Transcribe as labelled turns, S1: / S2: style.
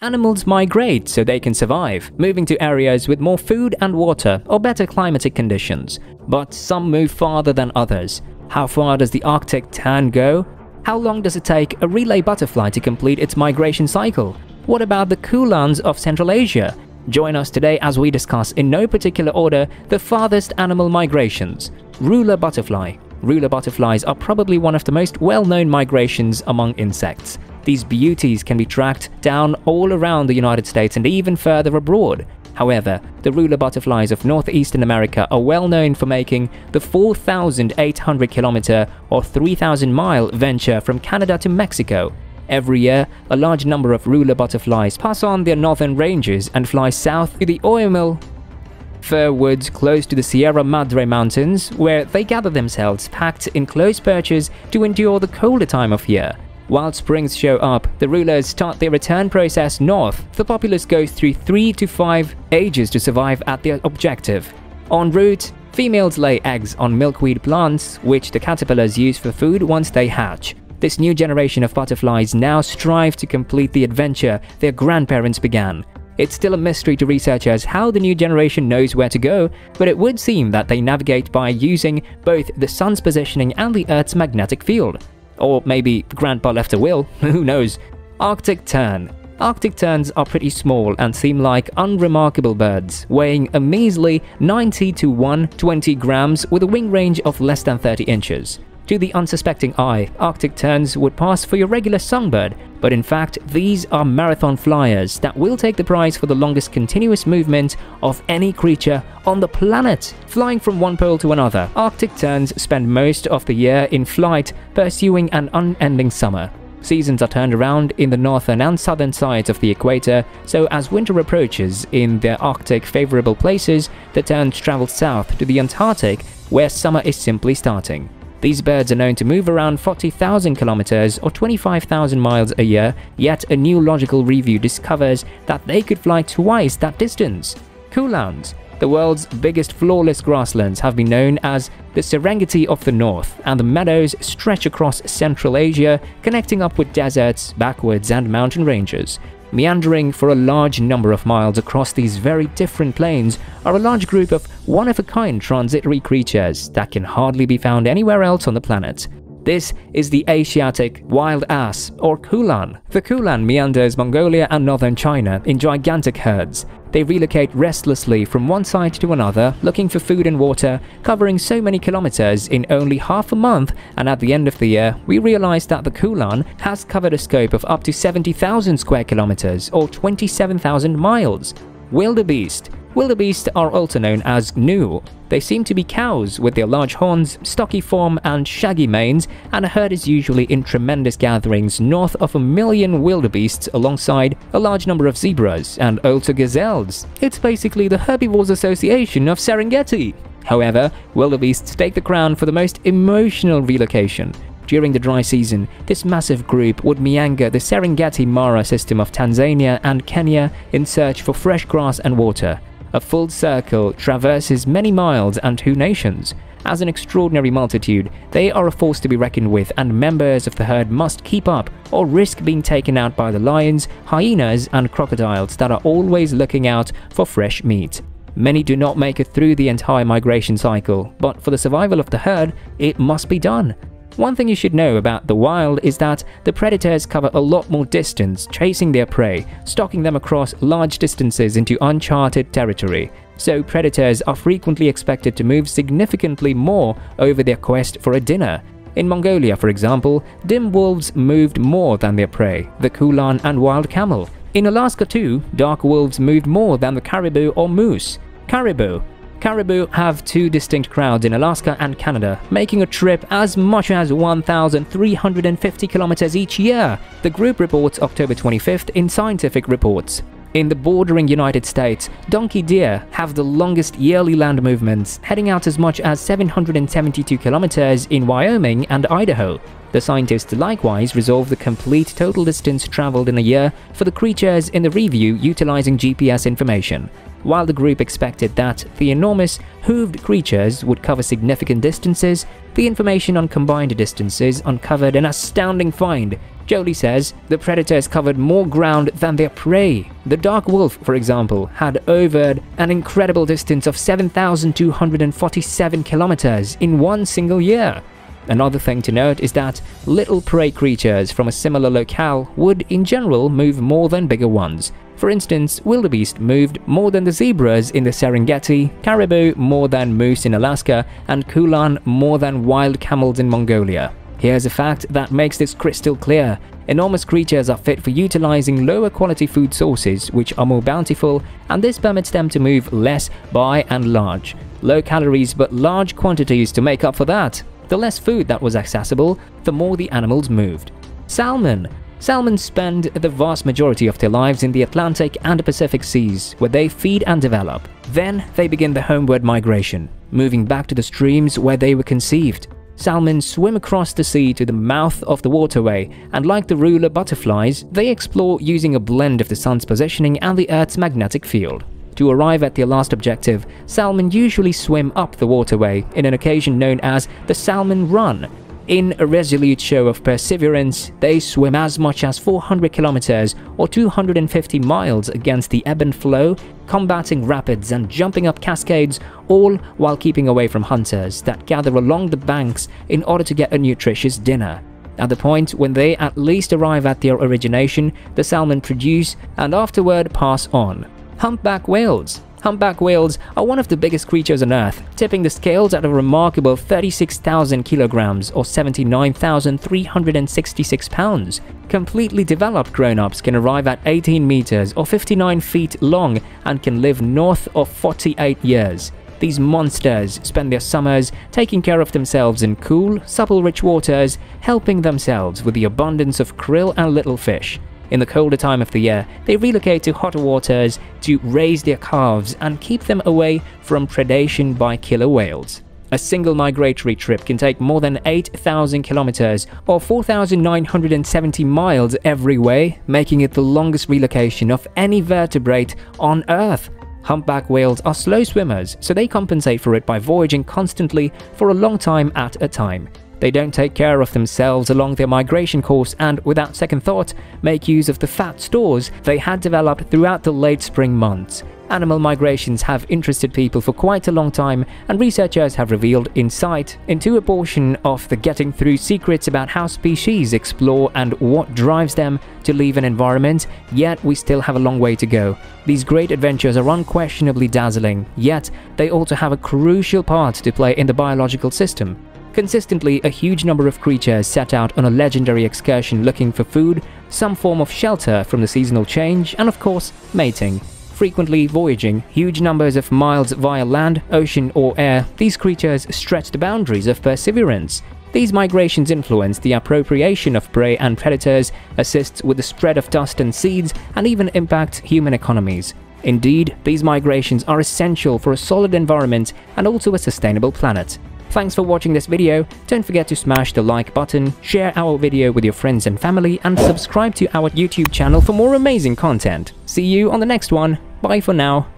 S1: Animals migrate so they can survive, moving to areas with more food and water or better climatic conditions. But some move farther than others. How far does the Arctic tern go? How long does it take a relay butterfly to complete its migration cycle? What about the kulans of Central Asia? Join us today as we discuss, in no particular order, the farthest animal migrations. Ruler butterfly. Ruler butterflies are probably one of the most well known migrations among insects. These beauties can be tracked down all around the United States and even further abroad. However, the ruler butterflies of northeastern America are well known for making the 4,800 kilometer or 3,000 mile venture from Canada to Mexico. Every year, a large number of ruler butterflies pass on their northern ranges and fly south to the Oyamel fir woods close to the Sierra Madre Mountains, where they gather themselves packed in close perches to endure the colder time of year. While springs show up, the rulers start their return process north. The populace goes through three to five ages to survive at their objective. En route, females lay eggs on milkweed plants, which the caterpillars use for food once they hatch. This new generation of butterflies now strive to complete the adventure their grandparents began. It's still a mystery to researchers how the new generation knows where to go, but it would seem that they navigate by using both the sun's positioning and the Earth's magnetic field. Or maybe Grandpa left a will, who knows? Arctic Tern. Arctic terns are pretty small and seem like unremarkable birds, weighing a measly 90 to 120 grams with a wing range of less than 30 inches. To the unsuspecting eye, Arctic terns would pass for your regular songbird, but in fact, these are marathon flyers that will take the prize for the longest continuous movement of any creature on the planet. Flying from one pole to another, Arctic terns spend most of the year in flight, pursuing an unending summer. Seasons are turned around in the northern and southern sides of the equator, so as winter approaches in their Arctic favorable places, the terns travel south to the Antarctic, where summer is simply starting. These birds are known to move around 40,000 kilometers or 25,000 miles a year, yet a new logical review discovers that they could fly twice that distance. Kulans, the world's biggest flawless grasslands, have been known as the Serengeti of the North, and the meadows stretch across Central Asia, connecting up with deserts, backwoods, and mountain ranges. Meandering for a large number of miles across these very different plains are a large group of one-of-a-kind transitory creatures that can hardly be found anywhere else on the planet. This is the Asiatic wild ass, or kulan. The kulan meanders Mongolia and northern China in gigantic herds. They relocate restlessly from one side to another, looking for food and water, covering so many kilometers in only half a month, and at the end of the year, we realize that the Kulan has covered a scope of up to 70,000 square kilometers, or 27,000 miles. Wildebeest Wildebeest are also known as gnu. They seem to be cows with their large horns, stocky form, and shaggy manes, and a herd is usually in tremendous gatherings north of a million wildebeests alongside a large number of zebras and also gazelles. It's basically the Herbivores Association of Serengeti. However, wildebeests take the crown for the most emotional relocation. During the dry season, this massive group would meander the Serengeti Mara system of Tanzania and Kenya in search for fresh grass and water. A full circle traverses many miles and two nations. As an extraordinary multitude, they are a force to be reckoned with, and members of the herd must keep up or risk being taken out by the lions, hyenas, and crocodiles that are always looking out for fresh meat. Many do not make it through the entire migration cycle, but for the survival of the herd, it must be done. One thing you should know about the wild is that the predators cover a lot more distance chasing their prey, stalking them across large distances into uncharted territory. So predators are frequently expected to move significantly more over their quest for a dinner. In Mongolia, for example, dim wolves moved more than their prey, the kulan and wild camel. In Alaska too, dark wolves moved more than the caribou or moose. Caribou Caribou have two distinct crowds in Alaska and Canada, making a trip as much as 1,350 kilometers each year, the group reports October 25th in Scientific Reports. In the bordering United States, donkey deer have the longest yearly land movements, heading out as much as 772 kilometers in Wyoming and Idaho. The scientists likewise resolved the complete total distance traveled in a year for the creatures in the review utilizing GPS information. While the group expected that the enormous, hooved creatures would cover significant distances, the information on combined distances uncovered an astounding find. Joly says the predators covered more ground than their prey. The dark wolf, for example, had overed an incredible distance of 7,247 kilometers in one single year. Another thing to note is that little prey creatures from a similar locale would in general move more than bigger ones. For instance, wildebeest moved more than the zebras in the Serengeti, caribou more than moose in Alaska, and kulan more than wild camels in Mongolia. Here's a fact that makes this crystal clear. Enormous creatures are fit for utilizing lower quality food sources which are more bountiful and this permits them to move less by and large. Low calories but large quantities to make up for that. The less food that was accessible, the more the animals moved. Salmon. Salmon spend the vast majority of their lives in the Atlantic and Pacific seas, where they feed and develop. Then they begin the homeward migration, moving back to the streams where they were conceived. Salmon swim across the sea to the mouth of the waterway, and like the ruler butterflies, they explore using a blend of the sun's positioning and the Earth's magnetic field. To arrive at their last objective, salmon usually swim up the waterway in an occasion known as the salmon run. In a resolute show of perseverance, they swim as much as 400 kilometers or 250 miles against the ebb and flow, combating rapids and jumping up cascades, all while keeping away from hunters that gather along the banks in order to get a nutritious dinner. At the point when they at least arrive at their origination, the salmon produce and afterward pass on. Humpback whales. Humpback whales are one of the biggest creatures on Earth, tipping the scales at a remarkable 36,000 kilograms or 79,366 pounds. Completely developed grown-ups can arrive at 18 meters or 59 feet long and can live north of 48 years. These monsters spend their summers taking care of themselves in cool, supple rich waters, helping themselves with the abundance of krill and little fish. In the colder time of the year, they relocate to hotter waters to raise their calves and keep them away from predation by killer whales. A single migratory trip can take more than 8,000 kilometers or 4,970 miles every way, making it the longest relocation of any vertebrate on Earth. Humpback whales are slow swimmers, so they compensate for it by voyaging constantly for a long time at a time. They don't take care of themselves along their migration course and, without second thought, make use of the fat stores they had developed throughout the late spring months. Animal migrations have interested people for quite a long time, and researchers have revealed insight into a portion of the getting through secrets about how species explore and what drives them to leave an environment, yet we still have a long way to go. These great adventures are unquestionably dazzling, yet they also have a crucial part to play in the biological system. Consistently, a huge number of creatures set out on a legendary excursion looking for food, some form of shelter from the seasonal change, and of course, mating. Frequently voyaging huge numbers of miles via land, ocean, or air, these creatures stretch the boundaries of perseverance. These migrations influence the appropriation of prey and predators, assist with the spread of dust and seeds, and even impact human economies. Indeed, these migrations are essential for a solid environment and also a sustainable planet. Thanks for watching this video, don't forget to smash the like button, share our video with your friends and family, and subscribe to our YouTube channel for more amazing content. See you on the next one, bye for now.